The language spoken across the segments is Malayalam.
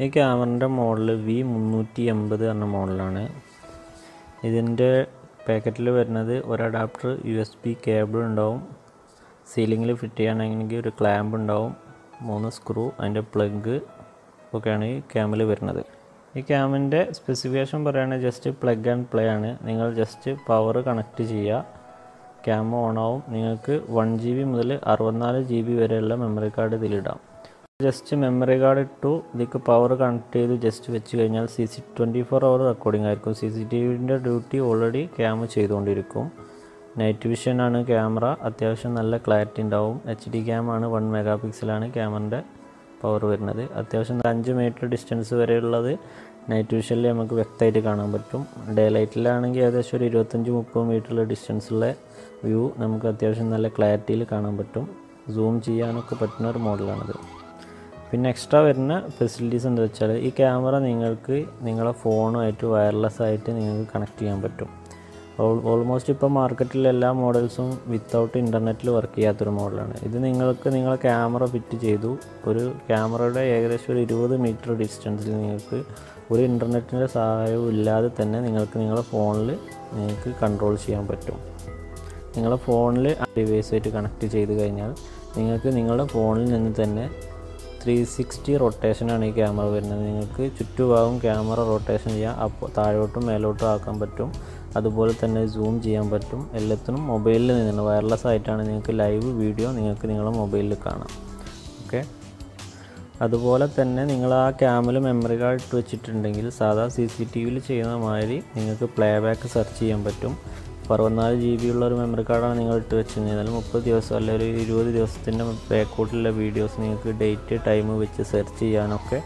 ഈ ക്യാമറന്റെ മോഡൽ വി മുന്നൂറ്റി എൺപത് എന്ന മോഡലാണ് ഇതിന്റെ പാക്കറ്റിൽ വരുന്നത് ഒരു adapter U S B cable ഉണ്ടാവും. സീലിങ്ങിൽ ഫിറ്റ് ചെയ്യാനാണെങ്കിൽ ഒരു ക്ലാമ്പ് ഉണ്ടാവും. മൂന്ന് സ്ക്രൂ അതിന്റെ പ്ലഗ് ഒക്കെയാണ് ഈ ക്യാമിൽ വരുന്നത്. ഈ ക്യാമിന്റെ സ്പെസിഫിക്കേഷൻ പറയുകയാണെങ്കിൽ ജസ്റ്റ് പ്ലഗ് ആൻഡ് പ്ലേ ആണ്. നിങ്ങൾ ജസ്റ്റ് പവർ കണക്റ്റ് ചെയ്യുക. ക്യാം ഓൺ ആവും. നിങ്ങൾക്ക് വൺ ജി ബി മുതൽ അറുപത്തിനാല് ജി ബി വരെയുള്ള മെമ്മറി കാർഡ് ഇതിലിടാം. ജസ്റ്റ് മെമ്മറി കാർഡ് ഇട്ടു. ഇതിക്ക് പവർ കണക്ട് ചെയ്ത് ജസ്റ്റ് വെച്ച് കഴിഞ്ഞാൽ C C twenty four hour recording ആയിരിക്കും സി സി ടി വിന്റെ ഡ്യൂട്ടി ഓൾറെഡി ക്യാമ ചെയ്തുകൊണ്ടിരിക്കും. നൈറ്റ് വിഷൻ ആണ് ക്യാമറ അത്യാവശ്യം നല്ല ക്ലാരിറ്റി ഉണ്ടാവും. എച്ച് ഡി ക്യാം ആണ് വൺ മെഗാ പിക്സലാണ് ക്യാമറിന്റെ പവർ വരുന്നത്. അത്യാവശ്യം അഞ്ച് മീറ്റർ ഡിസ്റ്റൻസ് വരെയുള്ളത് നൈറ്റ് വിഷനിൽ നമുക്ക് വ്യക്തമായിട്ട് കാണാൻ പറ്റും. ഡേ ലൈറ്റിലാണെങ്കിൽ ഏകദേശം ഒരു ഇരുപത്തഞ്ച് മുപ്പത് മീറ്ററുള്ള ഡിസ്റ്റൻസുള്ള വ്യൂ നമുക്ക് അത്യാവശ്യം നല്ല ക്ലാരിറ്റിയിൽ കാണാൻ പറ്റും. സൂം ചെയ്യാനൊക്കെ പറ്റുന്ന ഒരു മോഡലാണിത് പിന്നെ എക്സ്ട്രാ വരുന്ന ഫെസിലിറ്റീസ് എന്താ വെച്ചാൽ ഈ ക്യാമറ നിങ്ങൾക്ക് നിങ്ങളെ ഫോണുമായിട്ട് വയർലെസ് ആയിട്ട് നിങ്ങൾക്ക് കണക്ട് ചെയ്യാൻ പറ്റും. ഓൾമോസ്റ്റ് ഇപ്പോൾ മാർക്കറ്റിൽ എല്ലാ മോഡൽസും വിത്തൗട്ട് ഇന്റർനെറ്റിൽ വർക്ക് ചെയ്യാത്തൊരു മോഡലാണ് ഇത് നിങ്ങൾക്ക് നിങ്ങളെ ക്യാമറ ഫിറ്റ് ചെയ്തു. ഒരു ക്യാമറയുടെ ഏകദേശം ഒരു ഇരുപത് മീറ്റർ ഡിസ്റ്റൻസിൽ നിങ്ങൾക്ക് ഒരു ഇന്റർനെറ്റിന്റെ സഹായവും ഇല്ലാതെ തന്നെ നിങ്ങൾക്ക് നിങ്ങളുടെ ഫോണിൽ നിങ്ങൾക്ക് കൺട്രോൾ ചെയ്യാൻ പറ്റും. നിങ്ങളുടെ ഫോണിൽ ഡിവൈസായിട്ട് കണക്ട് ചെയ്ത് കഴിഞ്ഞാൽ നിങ്ങൾക്ക് നിങ്ങളുടെ ഫോണിൽ നിന്ന് തന്നെ ത്രീ സിക്സ്റ്റി റൊട്ടേഷനാണ് ഈ ക്യാമറ വരുന്നത്. നിങ്ങൾക്ക് ചുറ്റുഭാഗം ക്യാമറ റൊട്ടേഷൻ ചെയ്യാം. അപ്പോൾ താഴോട്ടും മേലോട്ടും ആക്കാൻ പറ്റും. അതുപോലെ തന്നെ സൂം ചെയ്യാൻ പറ്റും. എല്ലാത്തിനും മൊബൈലിൽ നിന്നാണ് വയർലെസ് ആയിട്ടാണ് നിങ്ങൾക്ക് ലൈവ് വീഡിയോ നിങ്ങൾക്ക് നിങ്ങളുടെ മൊബൈലിൽ കാണാം. ഓക്കെ അതുപോലെ തന്നെ നിങ്ങൾ ആ ക്യാമിൽ മെമ്മറി കാർഡ് ഇട്ട് വെച്ചിട്ടുണ്ടെങ്കിൽ സാധാ സി സി ടി വിയിൽ ചെയ്യുന്ന മാതിരി നിങ്ങൾക്ക് പ്ലേ ബാക്ക് സെർച്ച് ചെയ്യാൻ പറ്റും. അറുപത്തിനാല് ജി ബി ഉള്ള ഒരു മെമ്മറി കാർഡാണ് നിങ്ങൾ ഇട്ട് വെച്ച് കഴിഞ്ഞാൽ മുപ്പത് ദിവസം അല്ലെങ്കിൽ ഒരു ഇരുപത് ദിവസത്തിന്റെ ബാക്കോട്ടുള്ള വീഡിയോസ് നിങ്ങൾക്ക് ഡേറ്റ് ടൈം വെച്ച് സെർച്ച് ചെയ്യാനൊക്കെ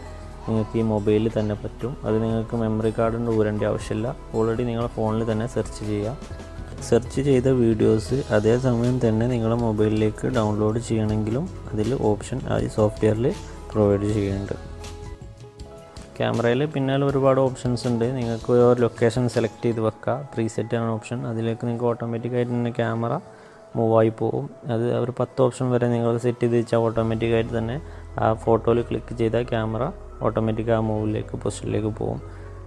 നിങ്ങൾക്ക് ഈ മൊബൈലിൽ തന്നെ പറ്റും. അത് നിങ്ങൾക്ക് മെമ്മറി കാർഡിന്റെ ഊരേണ്ട ആവശ്യമില്ല. ഓൾറെഡി നിങ്ങളുടെ ഫോണിൽ തന്നെ സെർച്ച് ചെയ്യാം. സെർച്ച് ചെയ്ത വീഡിയോസ് അതേസമയം തന്നെ നിങ്ങളുടെ മൊബൈലിലേക്ക് ഡൗൺലോഡ് ചെയ്യണമെങ്കിലും അതിൽ ഓപ്ഷൻ ആ സോഫ്റ്റ്വെയറിൽ പ്രൊവൈഡ് ചെയ്യുന്നുണ്ട്. ക്യാമറയിൽ പിന്നാലെ ഒരുപാട് ഓപ്ഷൻസ് ഉണ്ട്. നിങ്ങൾക്ക് ഒരു ലൊക്കേഷൻ സെലക്ട് ചെയ്ത് വെക്കുക പ്രീസെറ്റ് ആണ് ഓപ്ഷൻ അതിലേക്ക് നിങ്ങൾക്ക് ഓട്ടോമാറ്റിക്കായിട്ട് തന്നെ ക്യാമറ മൂവ് ആയി പോകും. അത് ഒരു പത്ത് ഓപ്ഷൻ വരെ നിങ്ങൾ സെറ്റ് ചെയ്ത് വെച്ചാൽ ഓട്ടോമാറ്റിക്കായിട്ട് തന്നെ ആ ഫോട്ടോയിൽ ക്ലിക്ക് ചെയ്താൽ ക്യാമറ ഓട്ടോമാറ്റിക് ആ മൂവിലേക്ക് പൊസിഷനിലേക്ക് പോകും.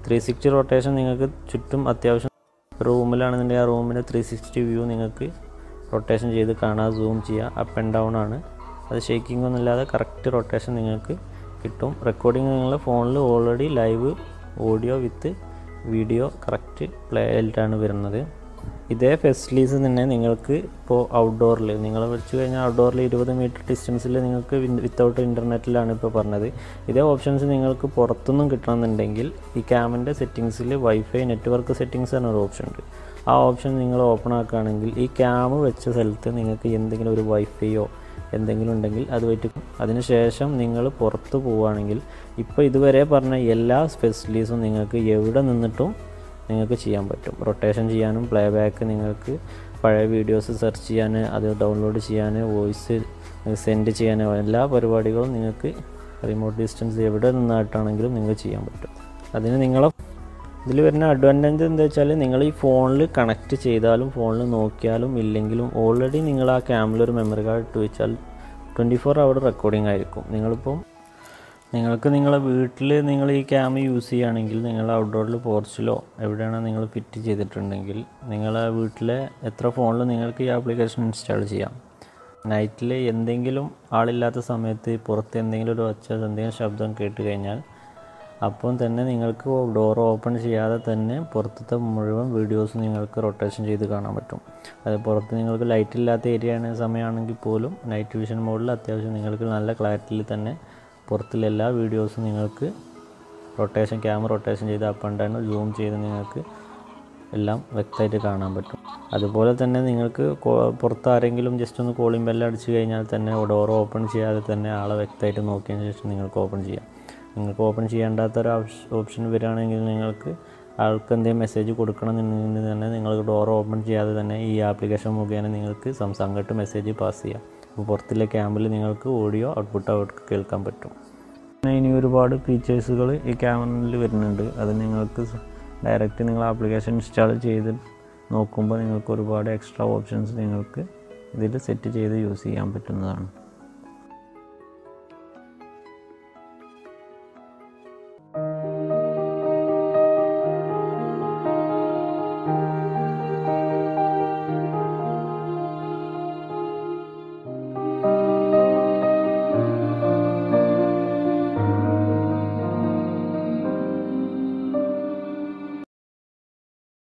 ത്രീ സിക്സ്റ്റി റൊട്ടേഷൻ നിങ്ങൾക്ക് ചുറ്റും അത്യാവശ്യം റൂമിലാണെന്നുണ്ടെങ്കിൽ ആ റൂമിന്റെ ത്രീ സിക്സ്റ്റി വ്യൂ നിങ്ങൾക്ക് റൊട്ടേഷൻ ചെയ്ത് കാണാൻ സൂം ചെയ്യുക അപ്പ് ആൻഡ് ഡൗൺ ആണ്. അത് ഷേക്കിംഗ് ഒന്നും ഇല്ലാതെ കറക്റ്റ് റൊട്ടേഷൻ നിങ്ങൾക്ക് കിട്ടും. റെക്കോർഡിങ് നിങ്ങൾ ഫോണിൽ already live audio with video correct play ആയിട്ടാണ് വരുന്നത്. ഇതേ ഫെസിലിറ്റീസ് തന്നെ നിങ്ങൾക്ക് ഇപ്പോൾ ഔട്ട്ഡോറിൽ നിങ്ങൾ വെച്ച് കഴിഞ്ഞാൽ ഔട്ട്ഡോറിൽ ഇരുപത് മീറ്റർ ഡിസ്റ്റൻസിൽ നിങ്ങൾക്ക് വിത്തൗട്ട് ഇന്റർനെറ്റിലാണ് ഇപ്പോൾ പറഞ്ഞത്. ഇതേ ഓപ്ഷൻസ് നിങ്ങൾക്ക് പുറത്തുനിന്നും കിട്ടണമെന്നുണ്ടെങ്കിൽ ഈ ക്യാമിന്റെ സെറ്റിങ്സിൽ വൈഫൈ നെറ്റ്വർക്ക് സെറ്റിങ്സ് എന്നൊരു ഓപ്ഷൻ ഉണ്ട്. ആ ഓപ്ഷൻ നിങ്ങൾ ഓപ്പൺ ആക്കുകയാണെങ്കിൽ ഈ ക്യാമ് വെച്ച സ്ഥലത്ത് നിങ്ങൾക്ക് എന്തെങ്കിലും ഒരു വൈഫൈയോ എന്തെങ്കിലും ഉണ്ടെങ്കിൽ അത് പറ്റും അതിനുശേഷം നിങ്ങൾ പുറത്ത് പോവുകയാണെങ്കിൽ ഇപ്പോൾ ഇതുവരെ പറഞ്ഞ എല്ലാ ഫെസിലിറ്റീസും നിങ്ങൾക്ക് എവിടെ നിന്നിട്ടും നിങ്ങൾക്ക് ചെയ്യാൻ പറ്റും. റൊട്ടേഷൻ ചെയ്യാനും പ്ലേ ബാക്ക് നിങ്ങൾക്ക് പഴയ വീഡിയോസ് സെർച്ച് ചെയ്യാൻ അത് ഡൗൺലോഡ് ചെയ്യാൻ വോയിസ് സെൻഡ് ചെയ്യാൻ എല്ലാ പരിപാടികളും നിങ്ങൾക്ക് റിമോട്ട് ഡിസ്റ്റൻസ് എവിടെ നിന്നായിട്ടാണെങ്കിലും നിങ്ങൾക്ക് ചെയ്യാൻ പറ്റും. അതിന് നിങ്ങളെ ഇതിൽ വരുന്ന അഡ്വാന്റേജ് എന്താ വെച്ചാൽ നിങ്ങൾ ഈ ഫോണിൽ കണക്ട് ചെയ്താലും ഫോണിൽ നോക്കിയാലും ഇല്ലെങ്കിലും ഓൾറെഡി നിങ്ങൾ ആ ക്യാമിൽ ഒരു മെമ്മറി കാർഡ് ഇട്ട് വെച്ചാൽ ട്വന്റി ഫോർ അവർ റെക്കോർഡിംഗ് ആയിരിക്കും. നിങ്ങളിപ്പം നിങ്ങൾക്ക് നിങ്ങളെ വീട്ടിൽ നിങ്ങൾ ഈ ക്യാം യൂസ് ചെയ്യുകയാണെങ്കിൽ നിങ്ങൾ ഔട്ട്ഡോറിൽ പോർച്ചിലോ എവിടെയാണോ നിങ്ങൾ ഫിറ്റ് ചെയ്തിട്ടുണ്ടെങ്കിൽ നിങ്ങളെ വീട്ടിലെ എത്ര ഫോണിൽ നിങ്ങൾക്ക് ഈ ആപ്ലിക്കേഷൻ ഇൻസ്റ്റാൾ ചെയ്യാം. നൈറ്റിൽ എന്തെങ്കിലും ആളില്ലാത്ത സമയത്ത് പുറത്ത് എന്തെങ്കിലും ഒരു ഒച്ച എന്തെങ്കിലും ശബ്ദം കേട്ട് കഴിഞ്ഞാൽ അപ്പം തന്നെ നിങ്ങൾക്ക് ഡോർ ഓപ്പൺ ചെയ്യാതെ തന്നെ പുറത്തത്തെ മുഴുവൻ വീഡിയോസ് നിങ്ങൾക്ക് റൊട്ടേഷൻ ചെയ്ത് കാണാൻ പറ്റും. അത് പുറത്ത് നിങ്ങൾക്ക് ലൈറ്റ് ഇല്ലാത്ത ഏരിയ ആണ് സമയമാണെങ്കിൽ പോലും നൈറ്റ് വിഷൻ മോഡിൽ അത്യാവശ്യം നിങ്ങൾക്ക് നല്ല ക്ലാരിറ്റിയിൽ തന്നെ പുറത്തുള്ള എല്ലാ വീഡിയോസും നിങ്ങൾക്ക് റൊട്ടേഷൻ ക്യാമറ റൊട്ടേഷൻ ചെയ്ത് അപ്പ് ആൻഡ് ഡൗൺ സൂം ചെയ്ത് നിങ്ങൾക്ക് എല്ലാം വ്യക്തമായിട്ട് കാണാൻ പറ്റും. അതുപോലെ തന്നെ നിങ്ങൾക്ക് പുറത്ത് ആരെങ്കിലും ജസ്റ്റ് ഒന്ന് കോളിംഗ് ബെല്ല് അടിച്ചു കഴിഞ്ഞാൽ തന്നെ ഡോർ ഓപ്പൺ ചെയ്യാതെ തന്നെ ആളെ വ്യക്തമായിട്ട് നോക്കിയതിന് ശേഷം നിങ്ങൾക്ക് ഓപ്പൺ ചെയ്യാം. നിങ്ങൾക്ക് ഓപ്പൺ ചെയ്യേണ്ടാത്ത ഒരു ഓപ്ഷൻ വരികയാണെങ്കിൽ നിങ്ങൾക്ക് ആൾക്ക് എന്തെങ്കിലും മെസ്സേജ് കൊടുക്കണമെന്നുണ്ടെങ്കിൽ തന്നെ നിങ്ങൾക്ക് ഡോർ ഓപ്പൺ ചെയ്യാതെ തന്നെ ഈ ആപ്ലിക്കേഷൻ മുഖേന നിങ്ങൾക്ക് സംസ് അങ്ങോട്ട് മെസ്സേജ് പാസ് ചെയ്യാം. അപ്പോൾ പുറത്തുള്ള ക്യാമ്പിൽ നിങ്ങൾക്ക് ഓഡിയോ ഔട്ട്പുട്ട് അവർക്ക് കേൾക്കാൻ പറ്റും. പിന്നെ ഇനി ഒരുപാട് ഫീച്ചേഴ്സുകൾ ഈ ക്യാമറയിൽ വരുന്നുണ്ട്. അത് നിങ്ങൾക്ക് ഡയറക്റ്റ് നിങ്ങൾ ആപ്ലിക്കേഷൻ ഇൻസ്റ്റാൾ ചെയ്ത് നോക്കുമ്പോൾ നിങ്ങൾക്ക് ഒരുപാട് എക്സ്ട്രാ ഓപ്ഷൻസ് നിങ്ങൾക്ക് ഇതിൽ സെറ്റ് ചെയ്ത് യൂസ് ചെയ്യാൻ പറ്റുന്നതാണ്.